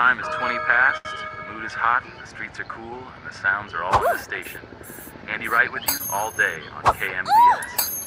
time is 20 past, the mood is hot, the streets are cool, and the sounds are all in the station. Andy Wright with you all day on KMVS.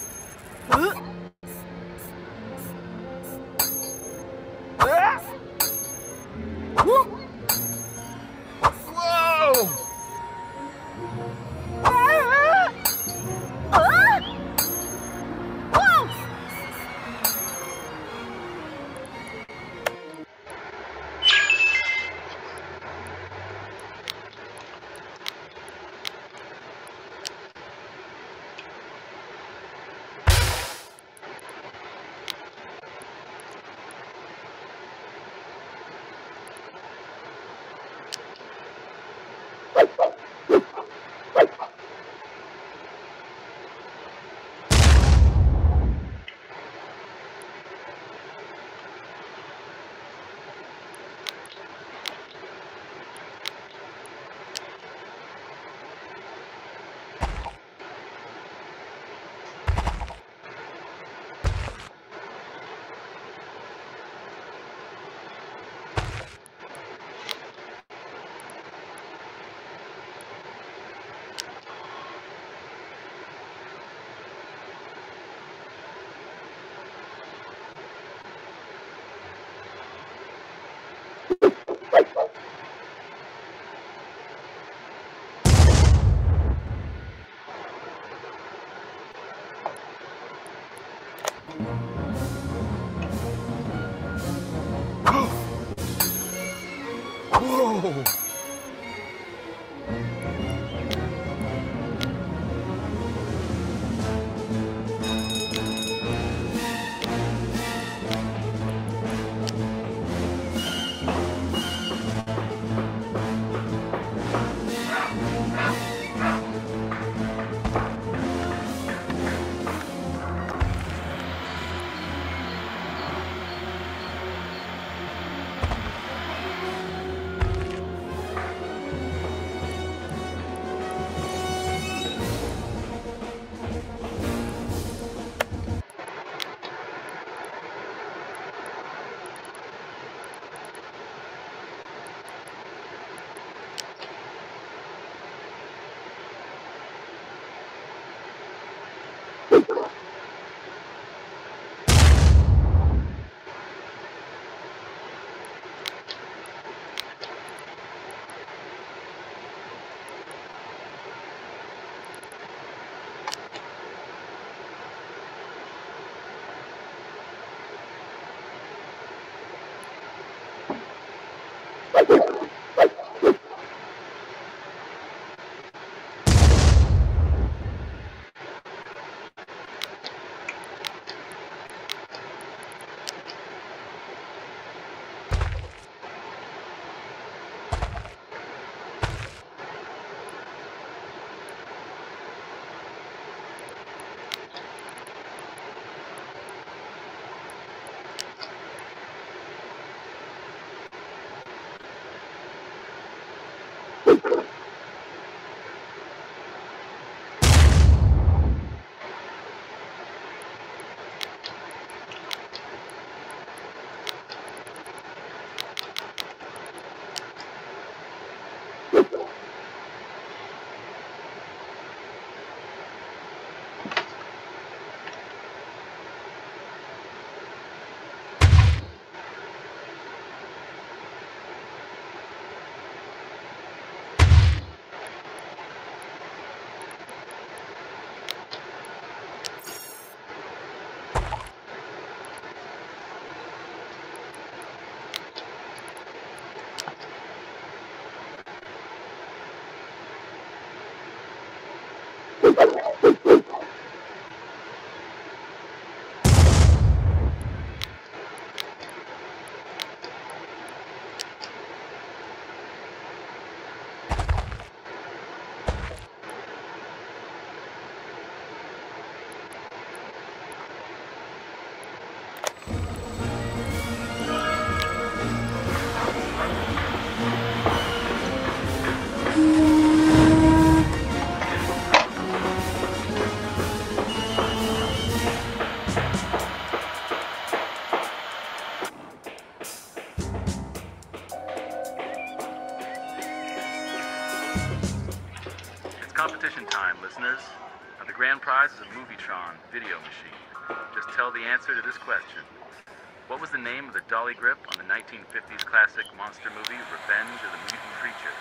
Dolly grip on the 1950s classic monster movie Revenge of the Mutant Creature?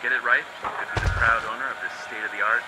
Get it right, you could be the proud owner of this state-of-the-art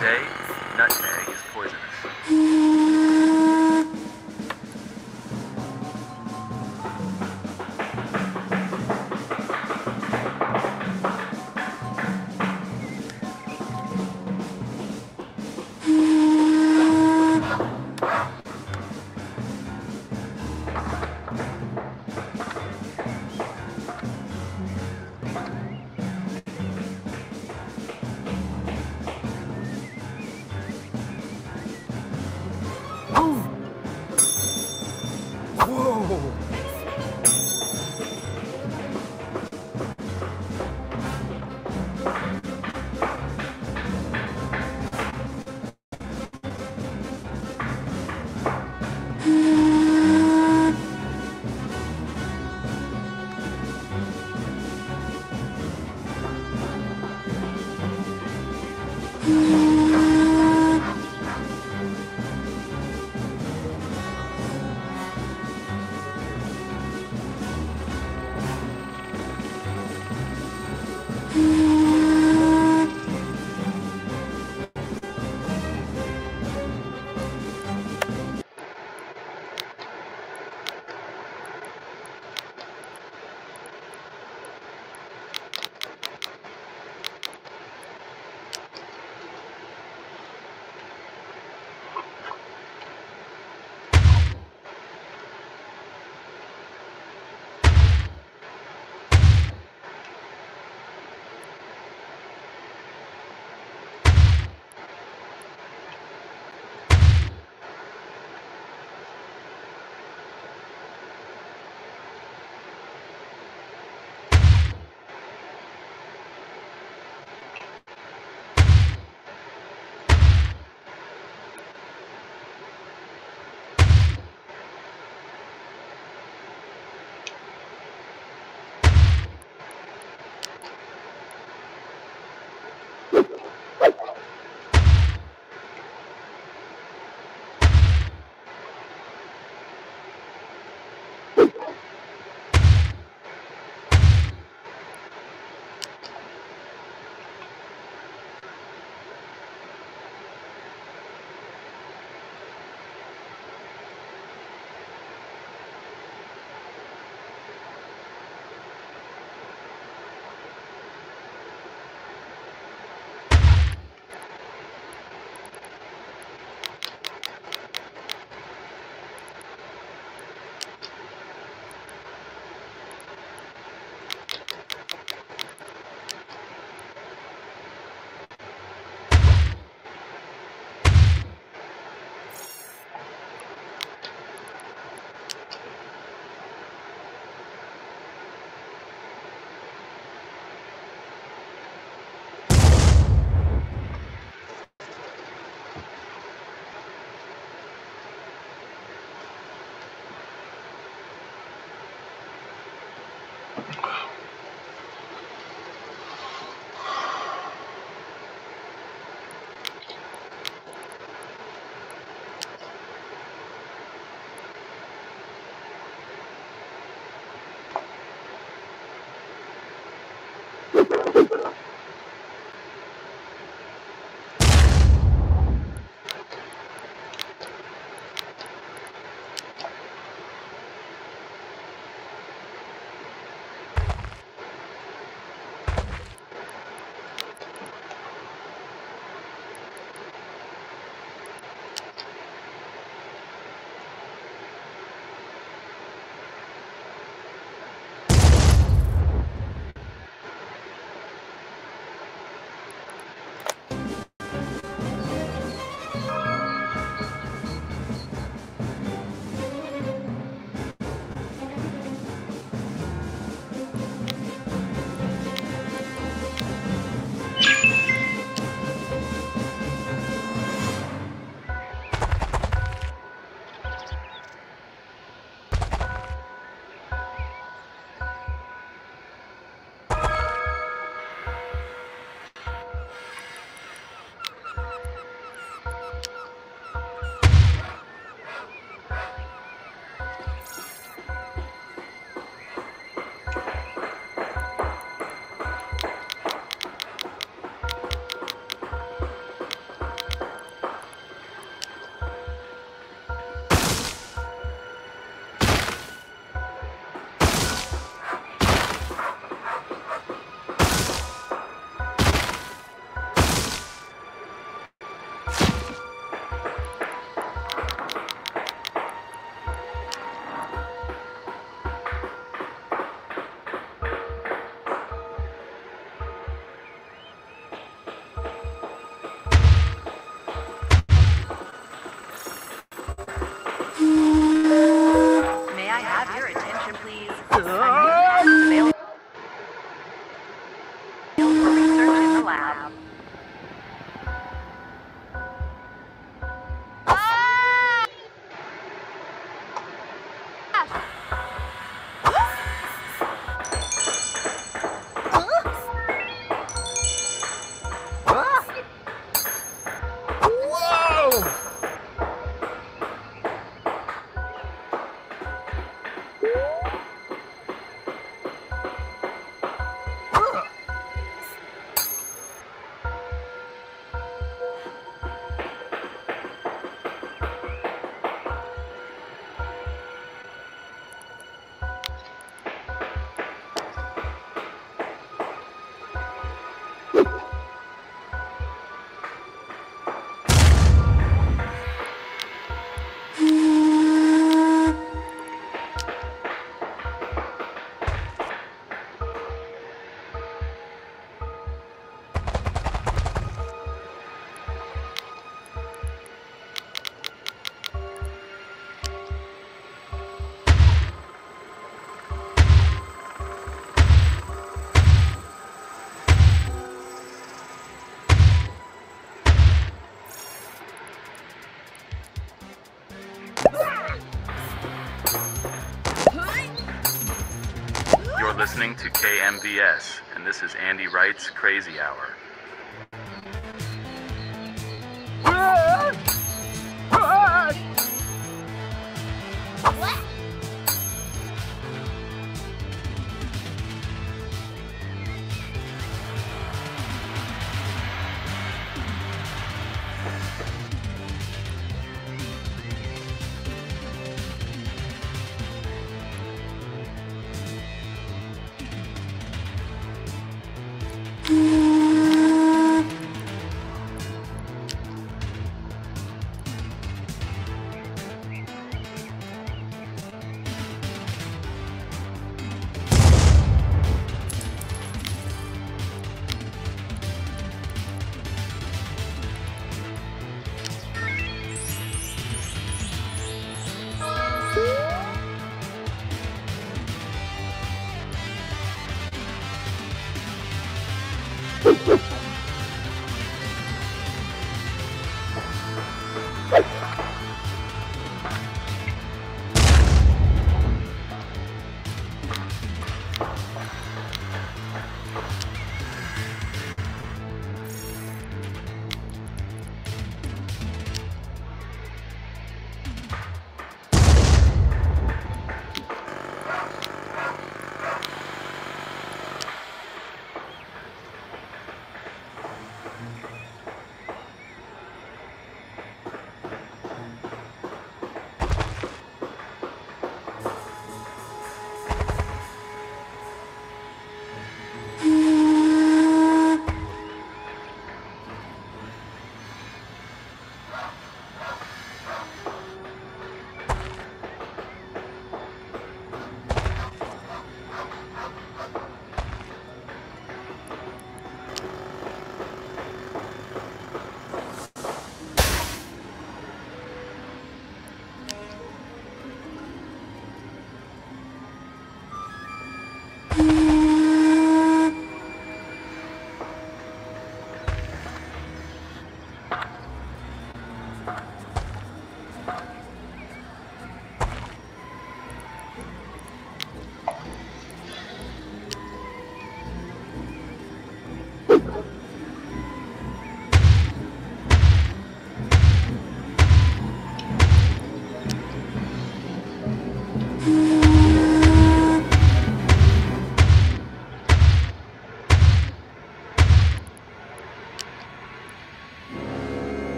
Here's Ha ha ha! Listening to KMBS, and this is Andy Wright's Crazy Hour.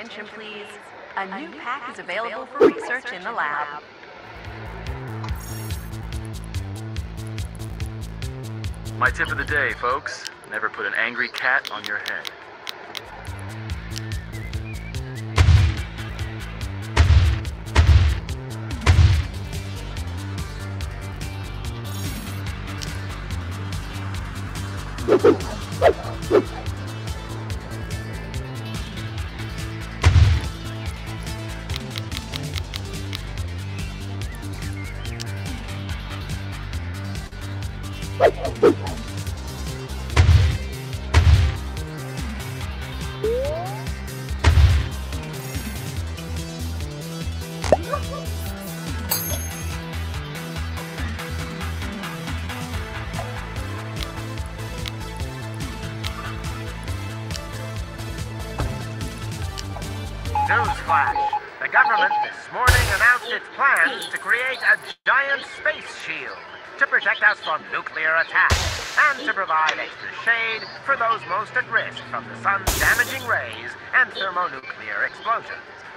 attention, please. A new pack is available for research in the lab. My tip of the day, folks. Never put an angry cat on your head. you thermonuclear explosions.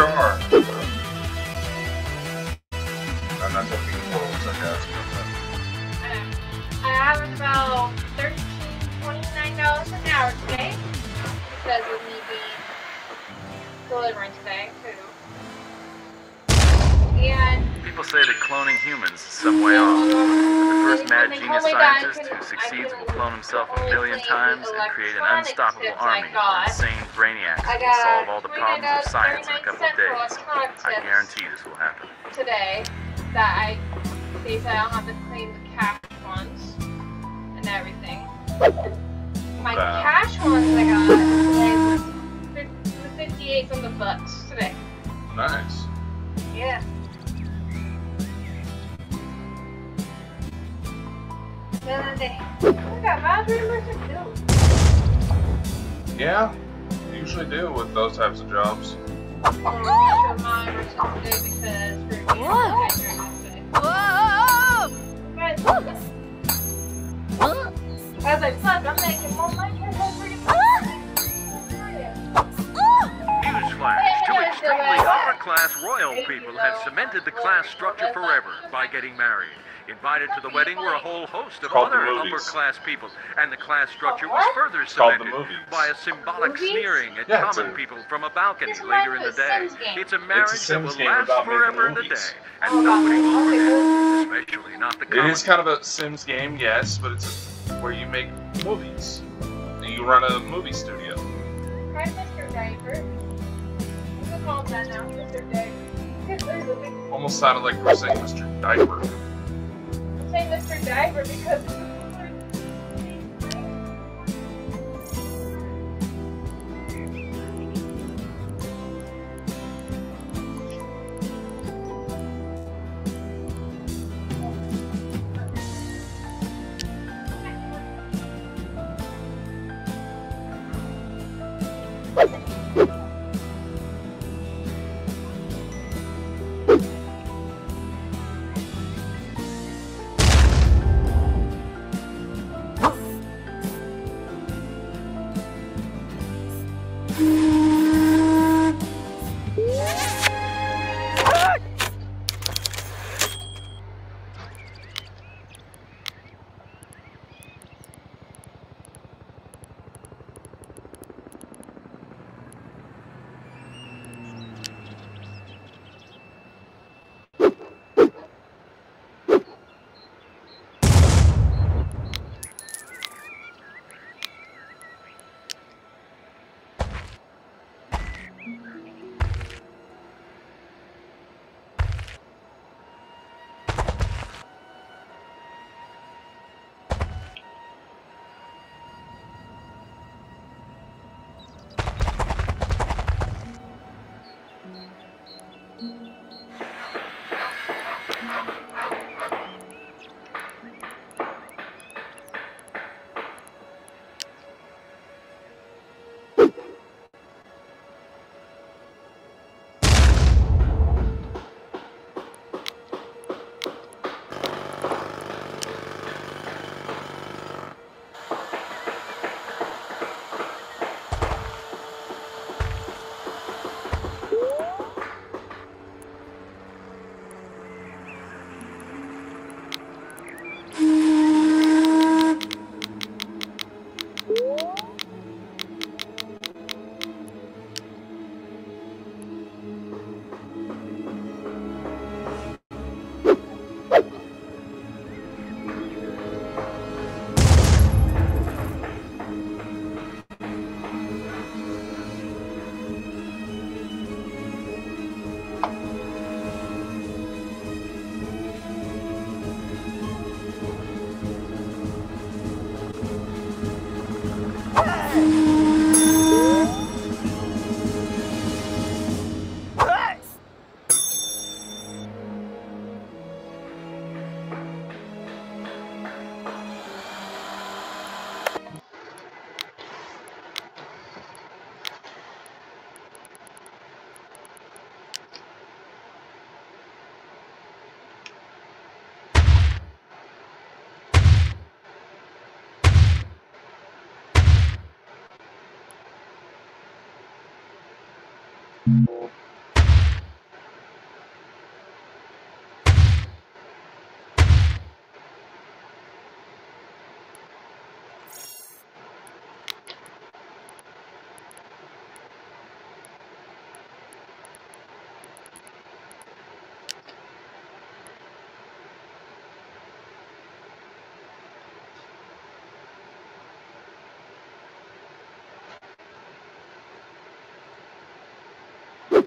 Sure. I'm not talking clothes, I guess. I have about $13, $29 an hour today. Because of me being delivering today, too. And People say that cloning humans is some way off. But the first mad genius told me that I scientist who succeeds will clone himself a only million times and create an unstoppable army of insane brainiacs I who will got solve all the problems of science in a couple I guarantee this will happen. today that I they said I don't have to claim the cash ones and everything. My Wow. cash ones I got today was fif- was 58 something bucks today. Nice. Yeah. The other day. I got miles reimbursement too. Yeah, usually do with those types of jobs. Um, I was I'm making more money than Newsflash, two extremely upper-class royal people have cemented the class structure forever by getting married. Invited to the wedding were a whole host of called other upper-class people, and the class structure was further cemented by a symbolic Movies? sneering at Yeah, common a- people from a balcony later in the day. me of Sims game. It's a marriage that will last forever in the day, movies. and Oh, nobody will forget, especially not the common is kind of a Sims game, yes, but it's where you make movies. You run a movie studio. Hi, Mr. Diaper. I'm gonna call him that now, Mr. Diaper. Because there's a big Almost sounded like you were saying Mr. Diaper. Saying Mr. Diaper because Mm-hmm.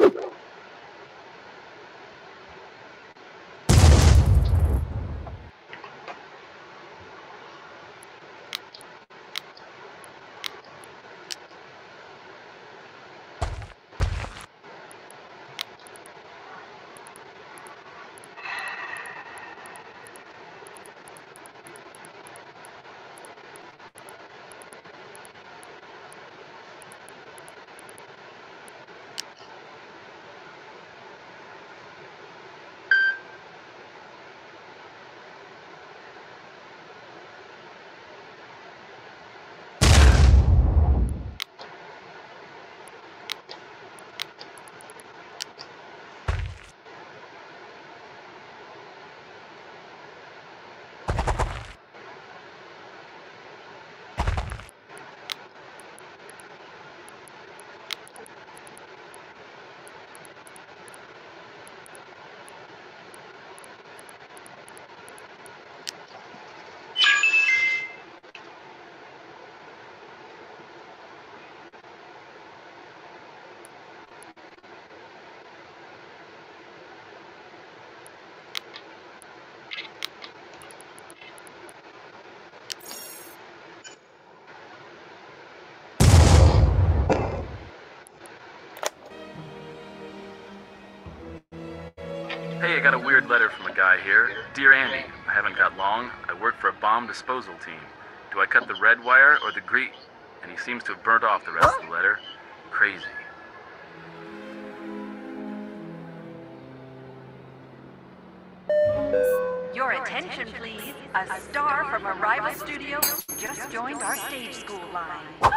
Hey, I got a weird letter from a guy here. Dear Andy, I haven't got long. I work for a bomb disposal team. Do I cut the red wire or the green? And he seems to have burnt off the rest of the letter. Crazy. Your attention, please. A star from a rival studio just joined our stage school line.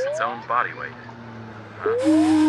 Its own body weight. Huh?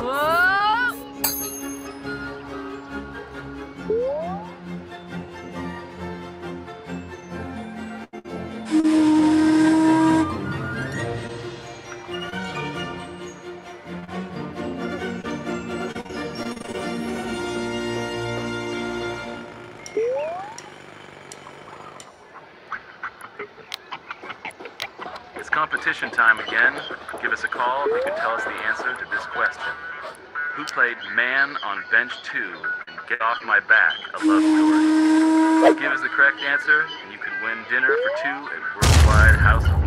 It's competition time again. Give us a call if you can tell us the answer to this question. Bench 2 and Get Off My Back, a love story? Give us the correct answer, and you can win dinner for two at Worldwide House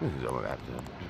This is all I have to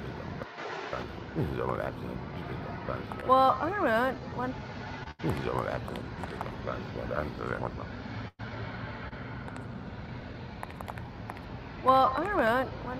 This is all. Well, I don't know. One. This is all. Well, I don't know. One.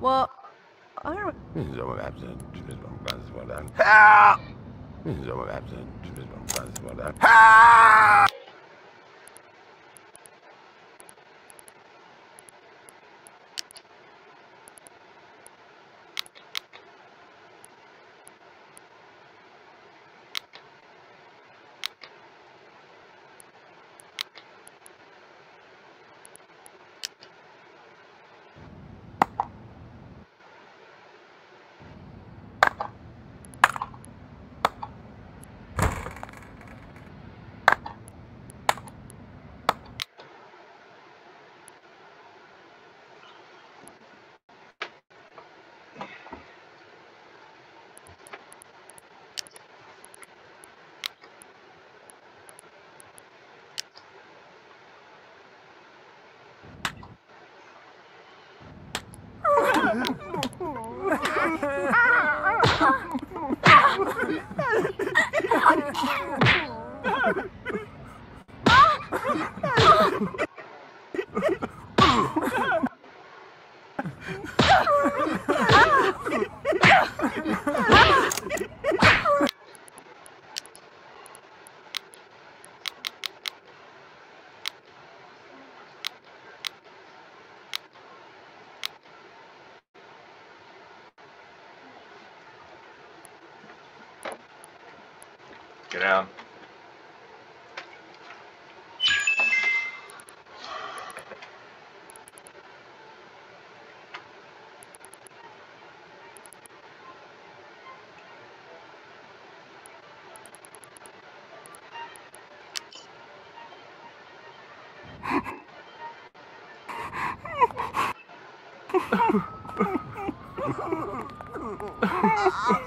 Well, I don't. Oh. Get down. Everybody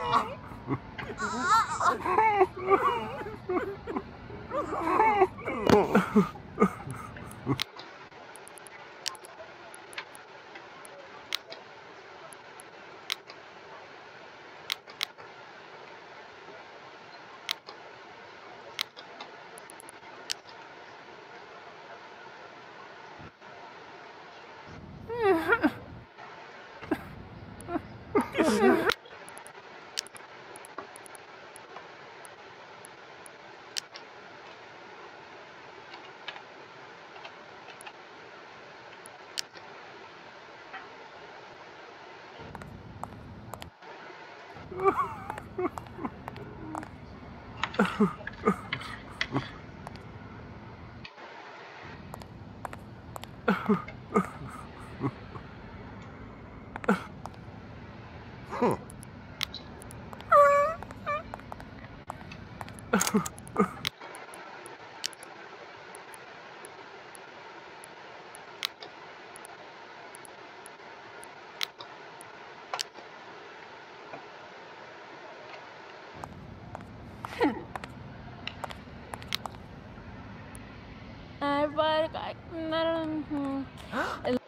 Mm, I don't know.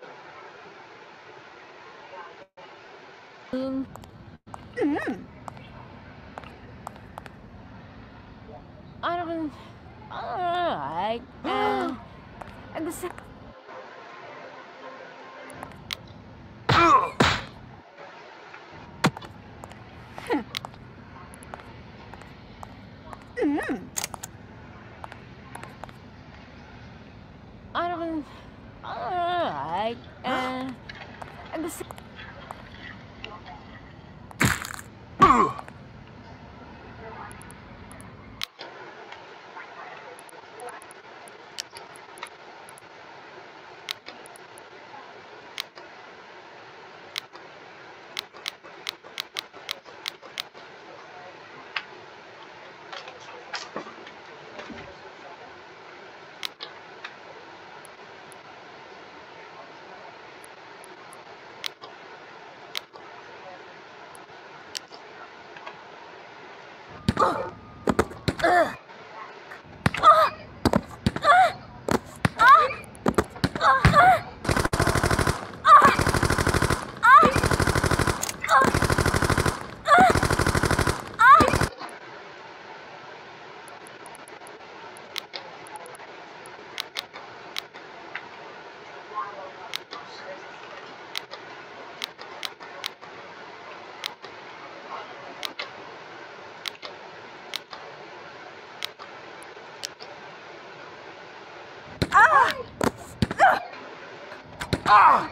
Ah!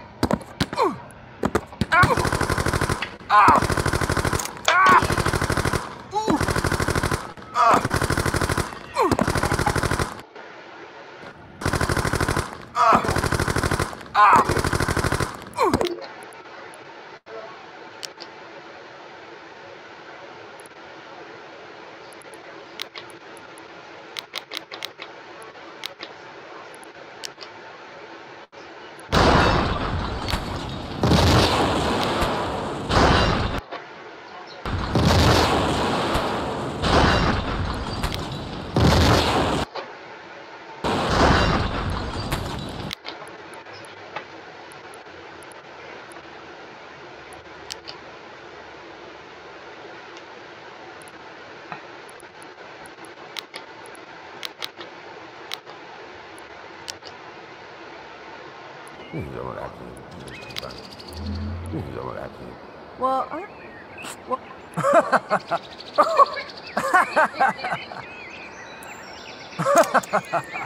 Ah! Ah! Well, I, well. Ha ha ha ha!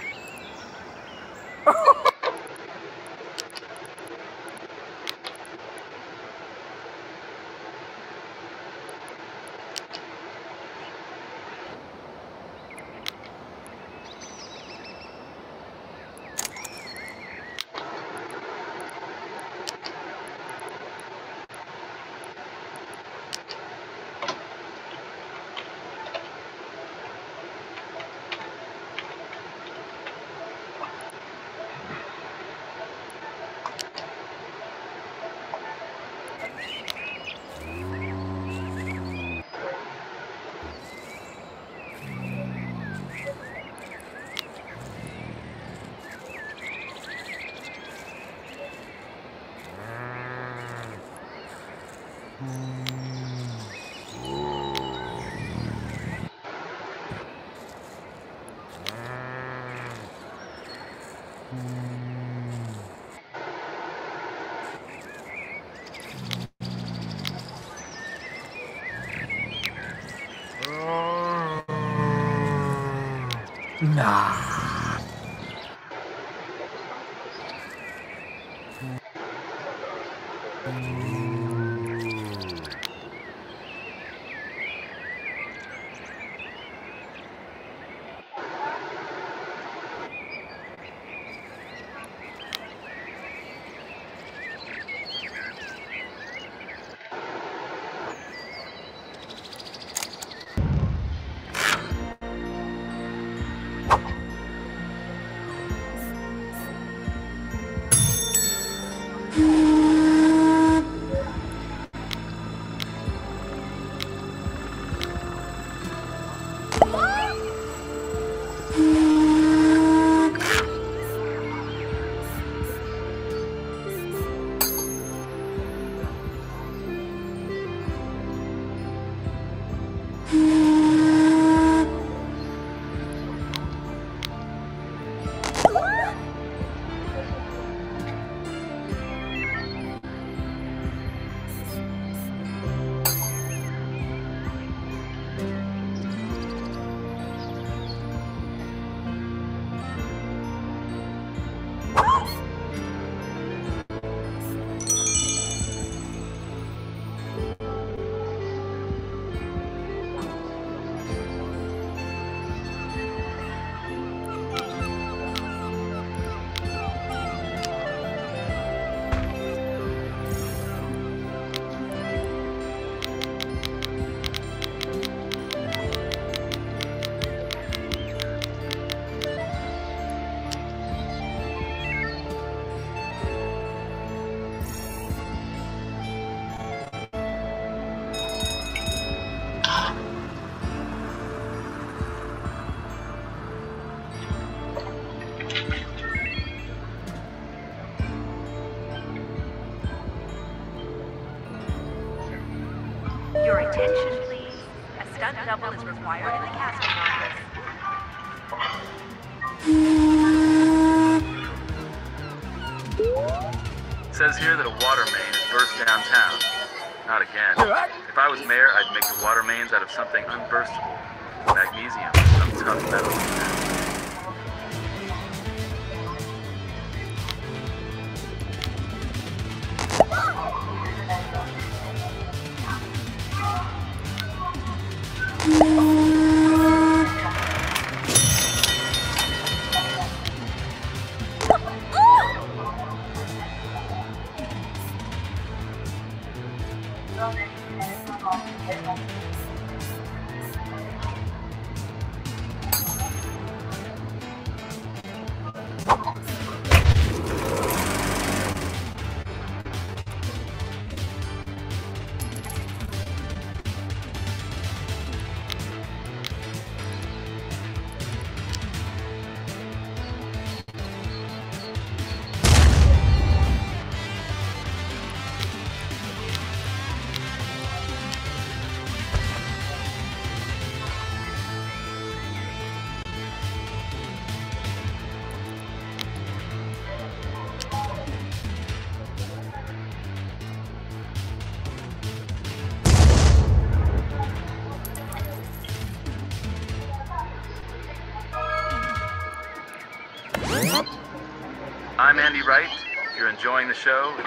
The show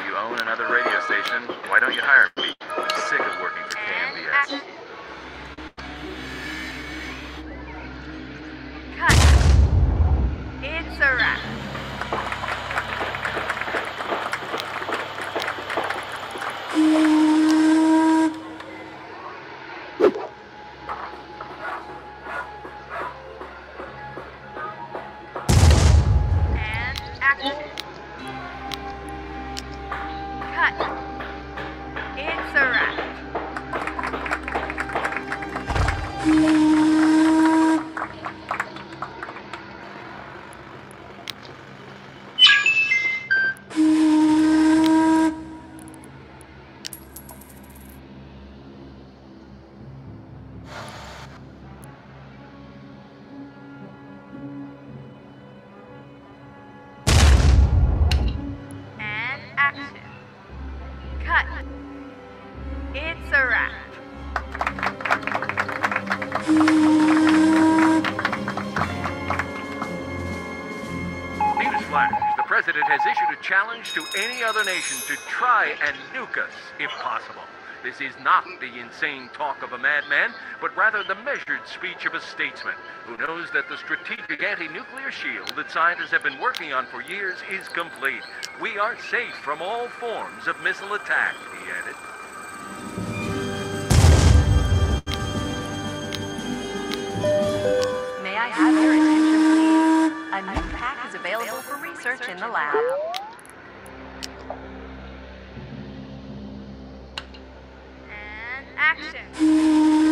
Newsflash, the president has issued a challenge to any other nation to try and nuke us, if possible. This is not the insane talk of a madman, but rather the measured speech of a statesman who knows that the strategic anti-nuclear shield that scientists have been working on for years is complete. We are safe from all forms of missile attack, he added. A new pack is available for research in the lab. And action.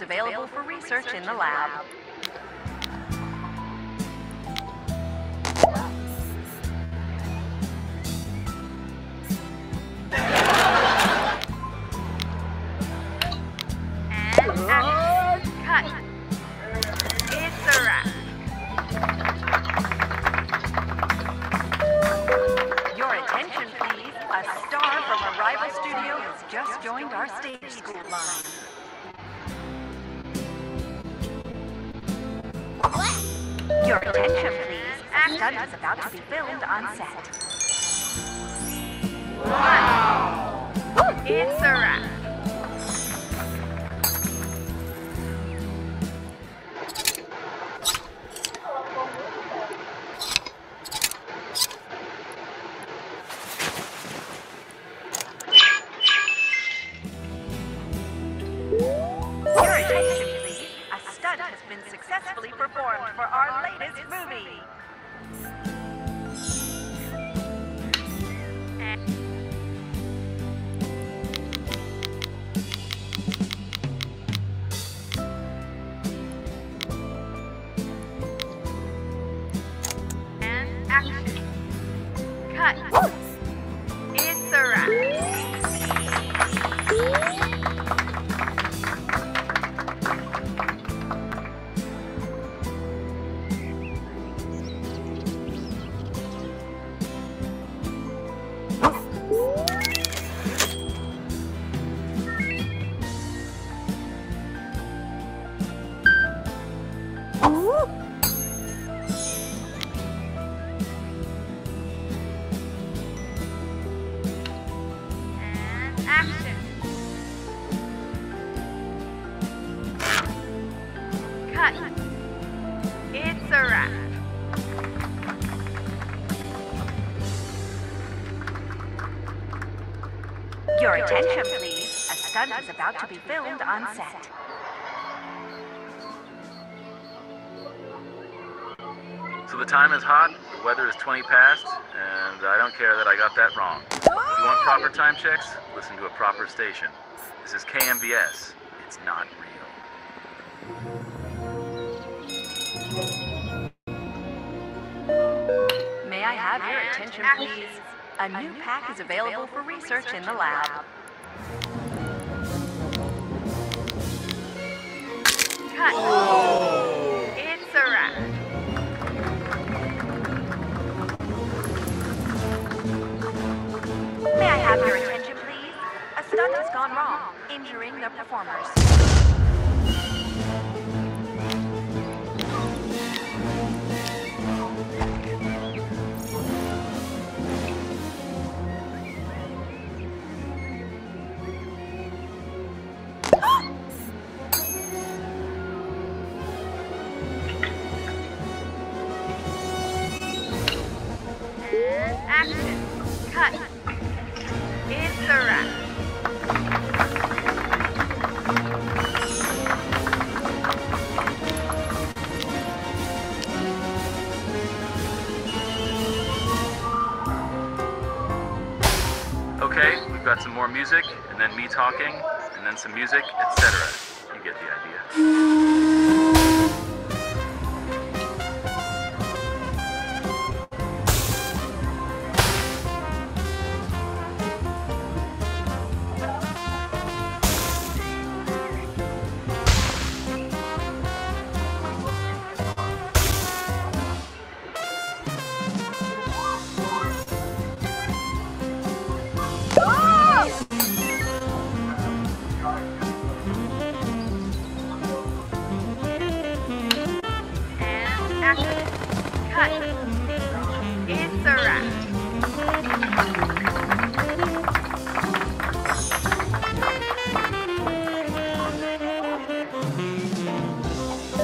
available for research in the lab. It's a wrap. Attention, please. A stunt is about to be filmed on set. So the time is hot, the weather is 20 past, and I don't care that I got that wrong. If you want proper time checks, listen to a proper station. This is KMBS. It's not real. May I have your attention, please? A new pack is available for research in the lab. Cut. Some music, Cut. It's a wrap.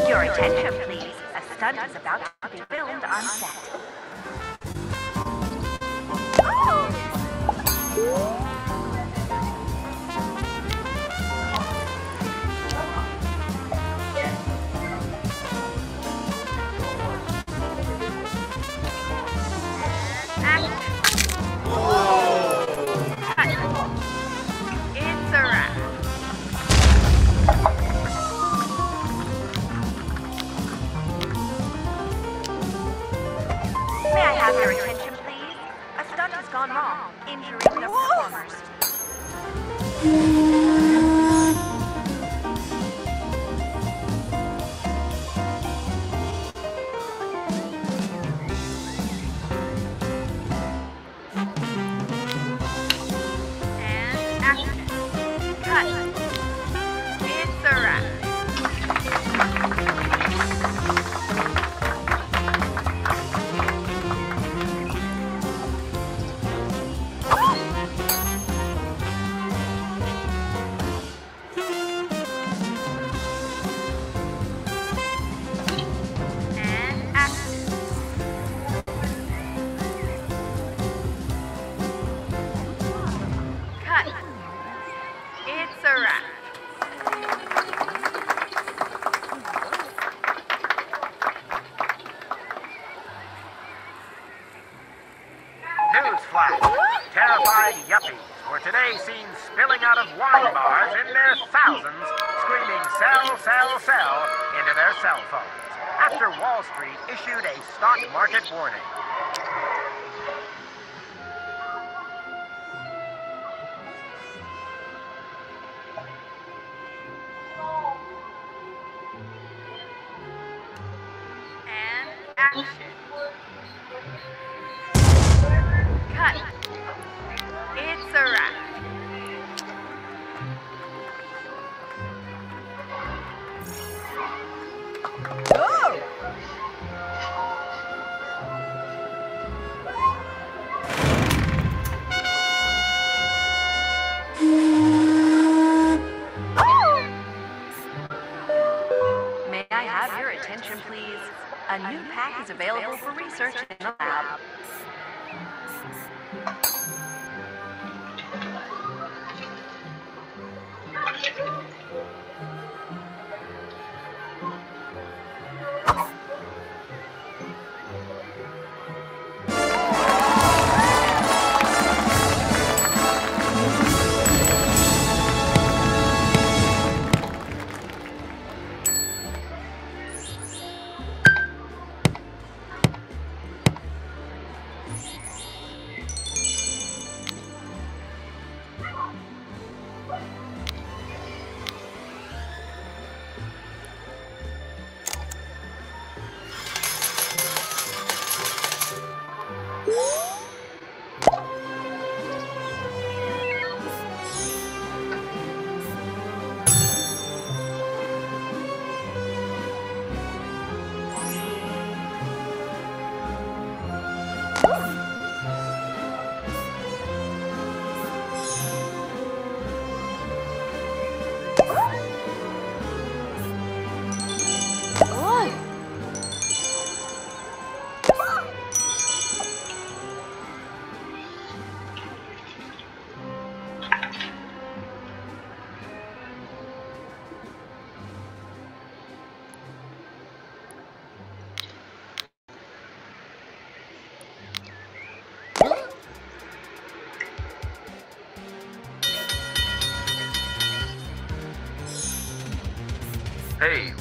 Your attention, please. A stunt is about to be filmed on set. Action. Yeah.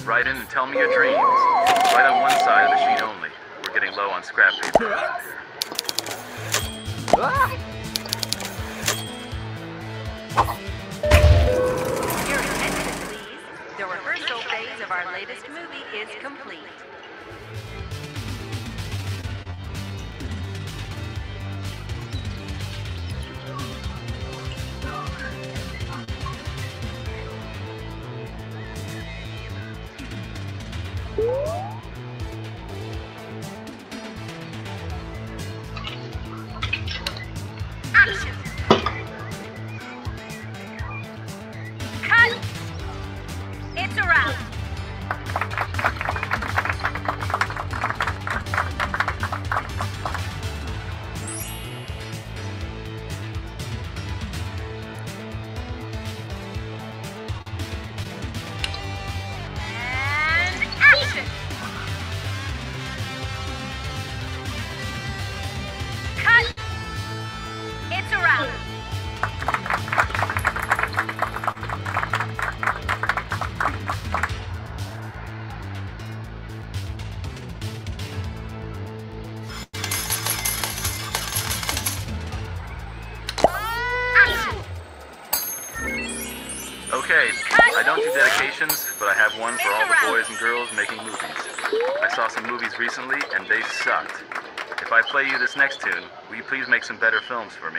Write in and tell me your dreams. Write on one side of the sheet only. We're getting low on scrap paper. Your attention, please. The rehearsal phase of our latest movie is complete. films for me.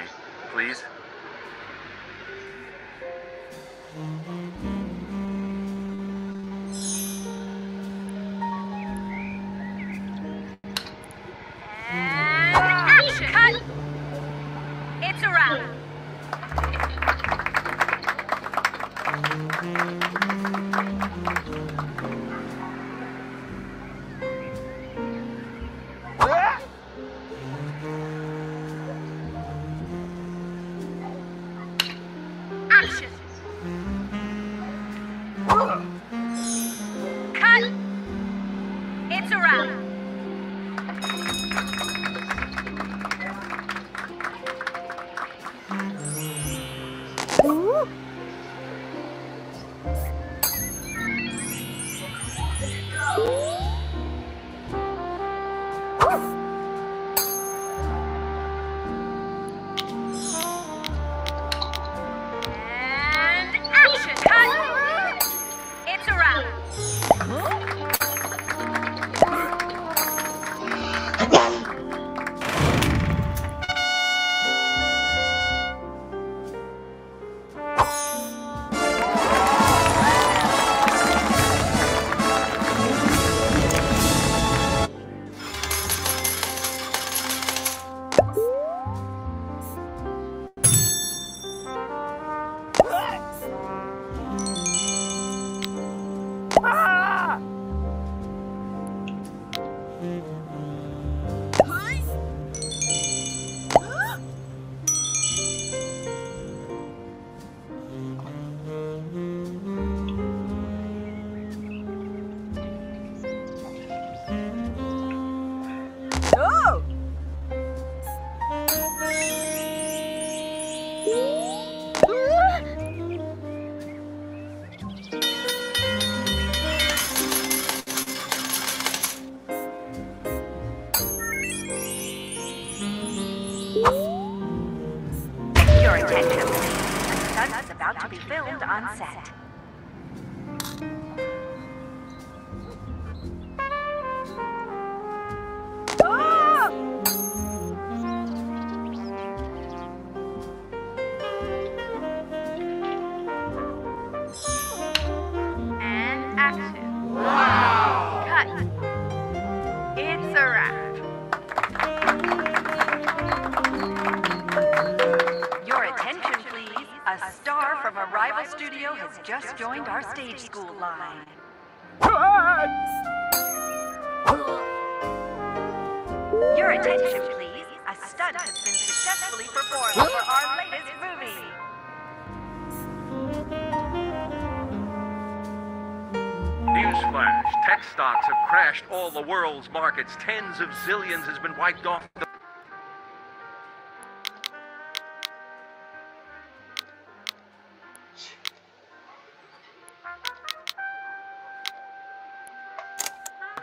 Markets. Tens of zillions has been wiped off the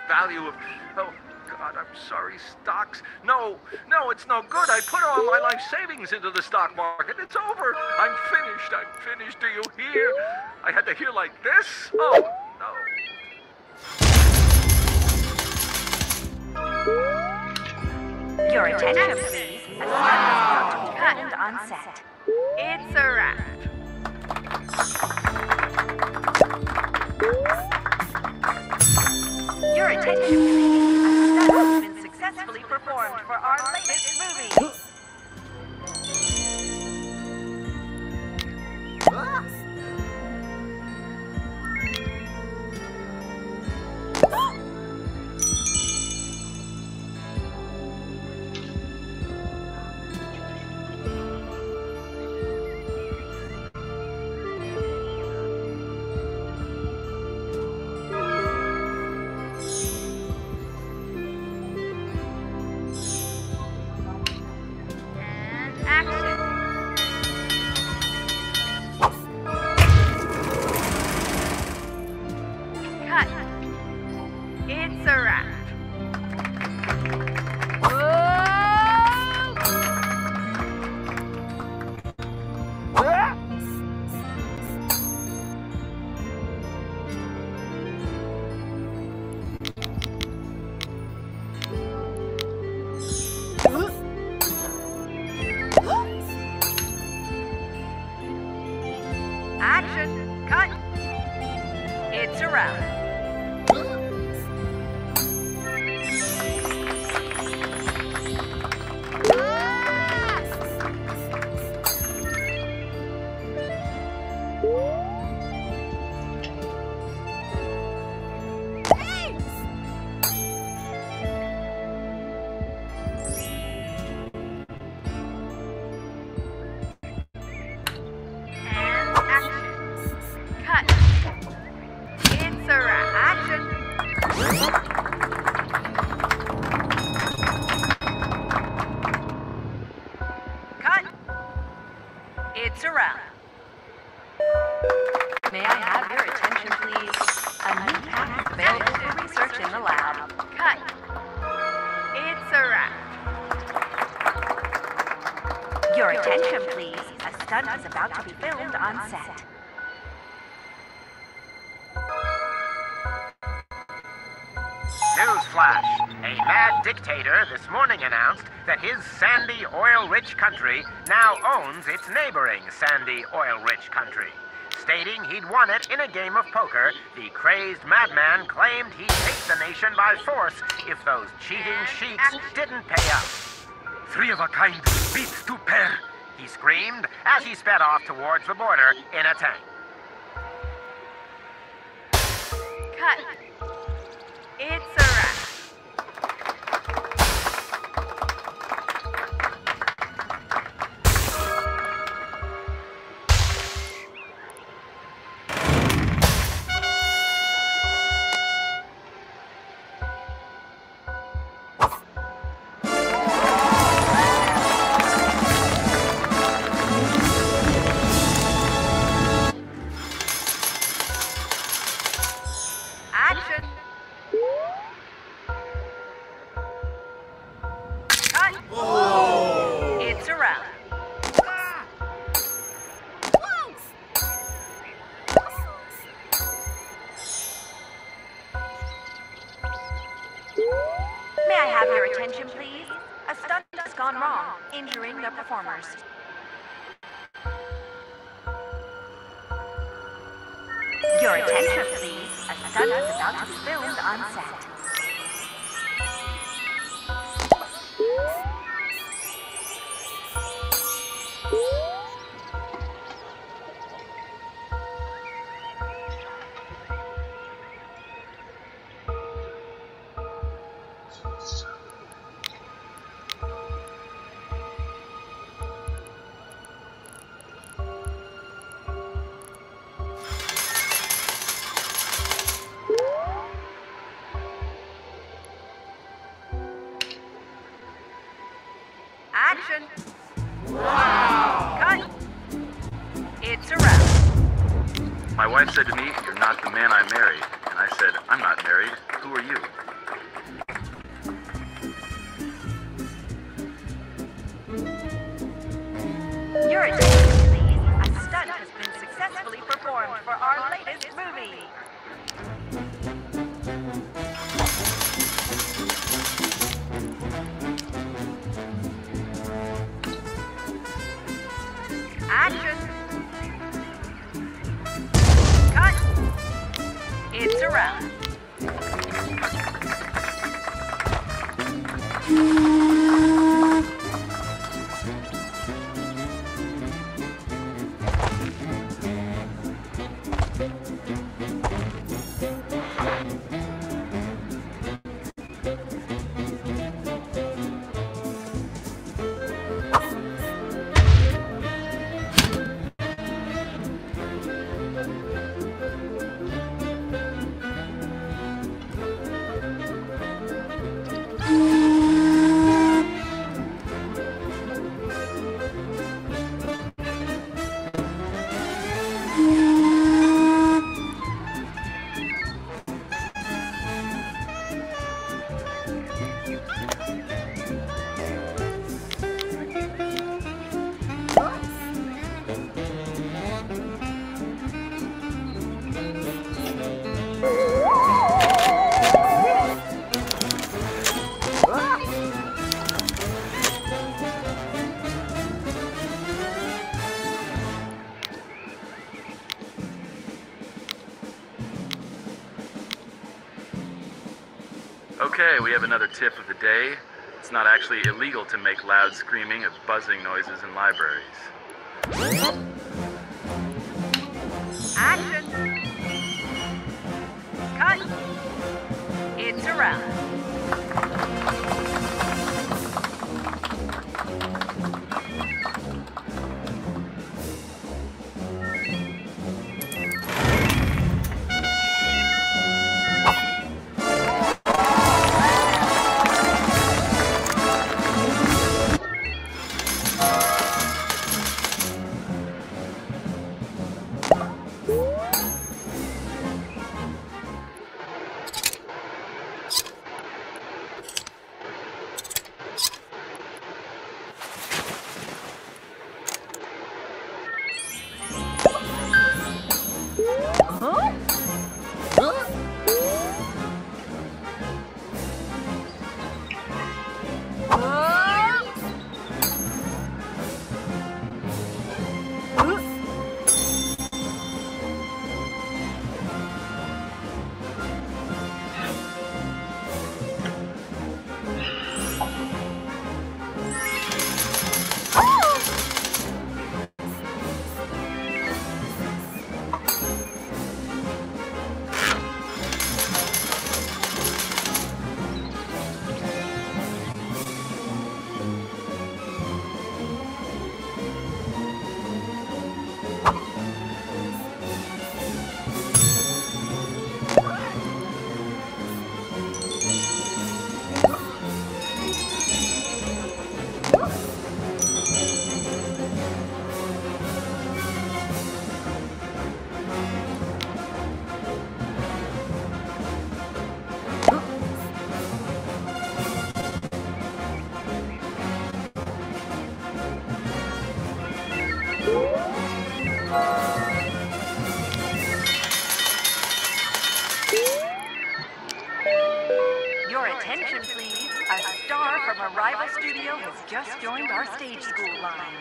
value of oh god i'm sorry stocks. No no it's no good. I put all my life savings into the stock market. It's over. I'm finished. I'm finished. Do you hear? I had to hear like this. Oh Your attention, please. Is to be filmed on set. It's a wrap. Your attention, please. Stunt has been successfully performed for our latest movie. Action. Cut. It's a wrap. Owns its neighboring sandy, oil-rich country. Stating he'd won it in a game of poker, the crazed madman claimed he'd take the nation by force if those cheating sheiks didn't pay up. Three of a kind beats two pair, he screamed as he sped off towards the border in a tank. Cut. Action. Okay, we have another tip of the day. It's not actually illegal to make loud screaming or buzzing noises in libraries. Action. Cut. It's a attention please. A star from a rival studio has just joined our stage school line.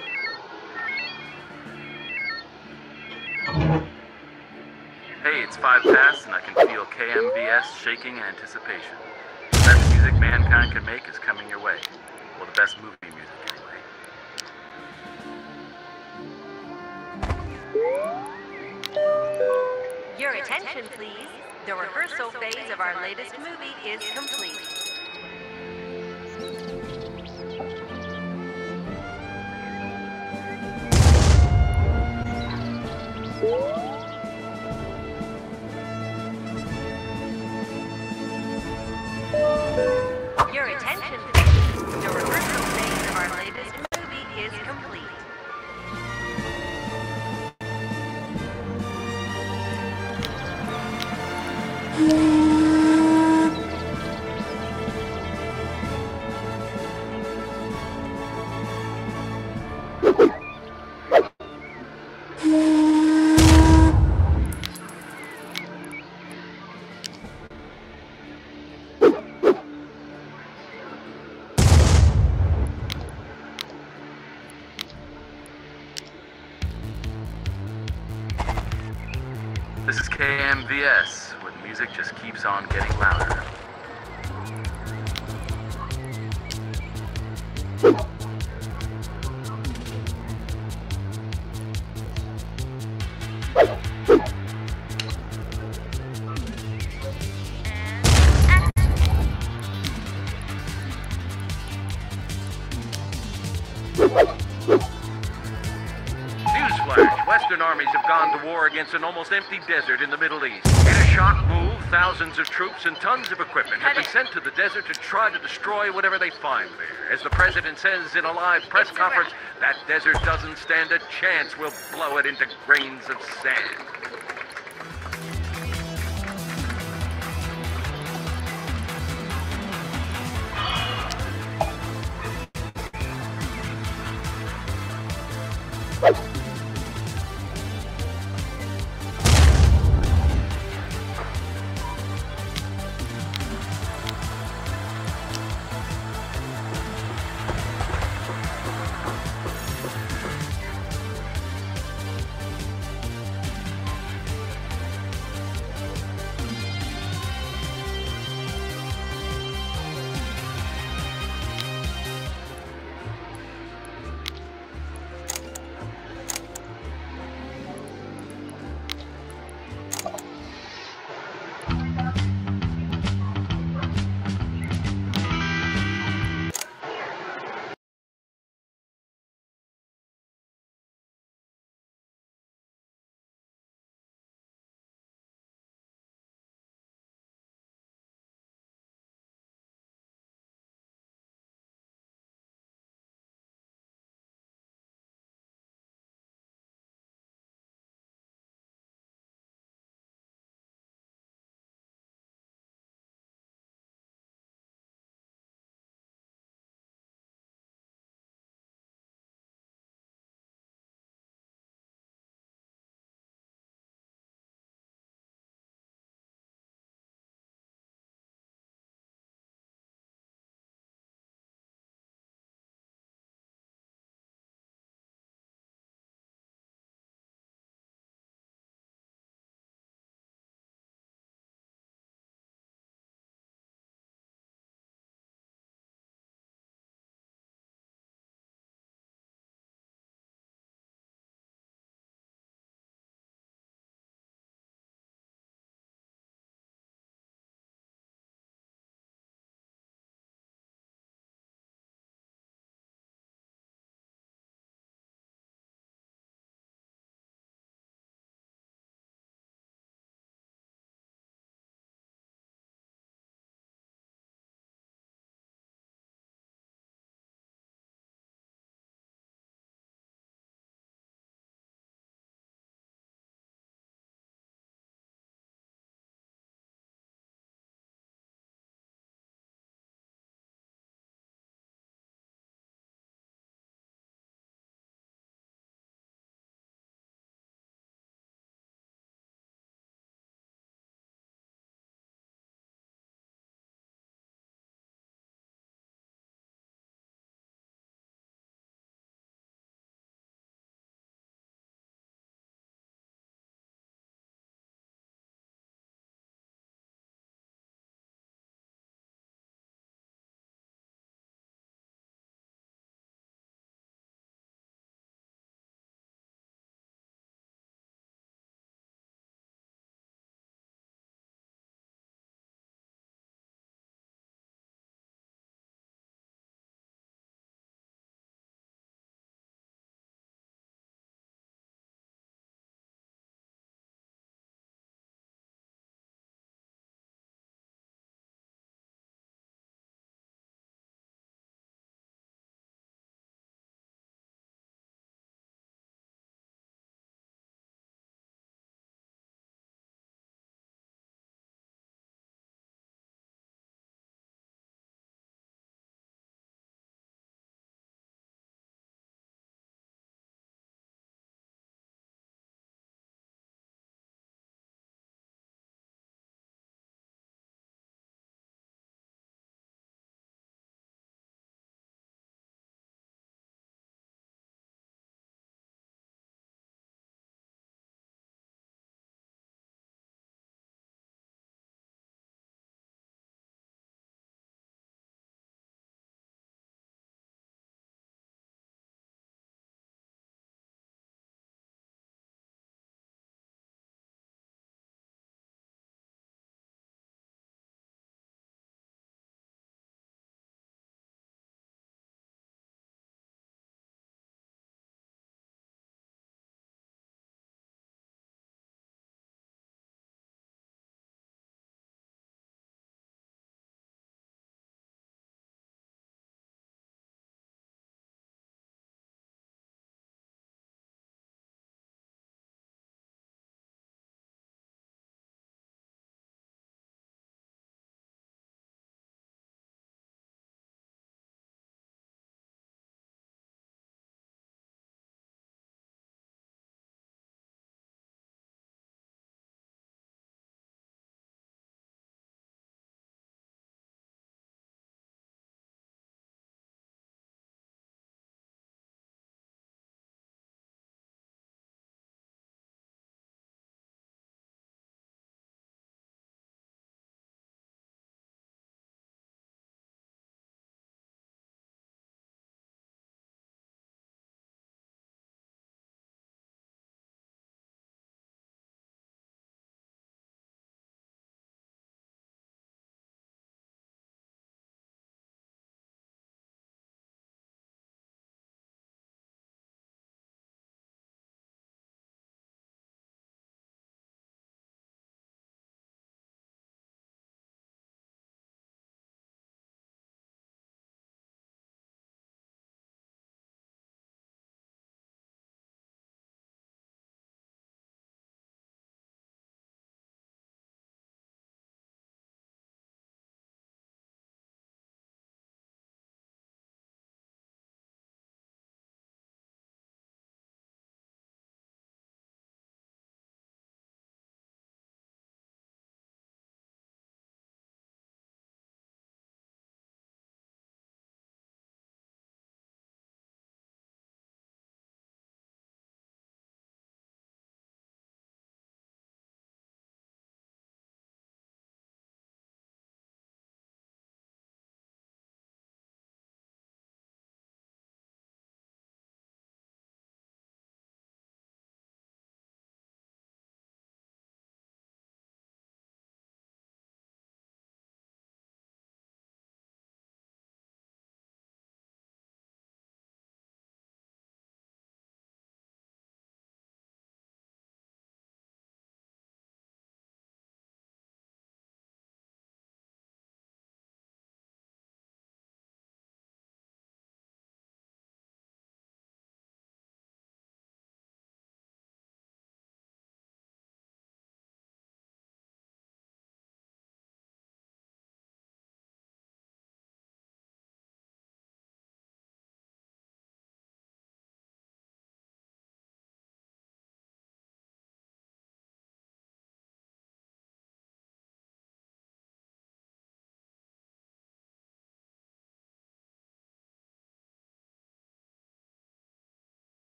Hey, it's five past, and I can feel KMVS shaking in anticipation. The best music mankind can make is coming your way. Well, the best movie music, anyway. Your attention please. The rehearsal phase of our latest movie is complete. Against an almost empty desert in the Middle East. In a shock move, thousands of troops and tons of equipment have been sent to the desert to try to destroy whatever they find there. As the president says in a live press conference, that desert doesn't stand a chance. We'll blow it into grains of sand.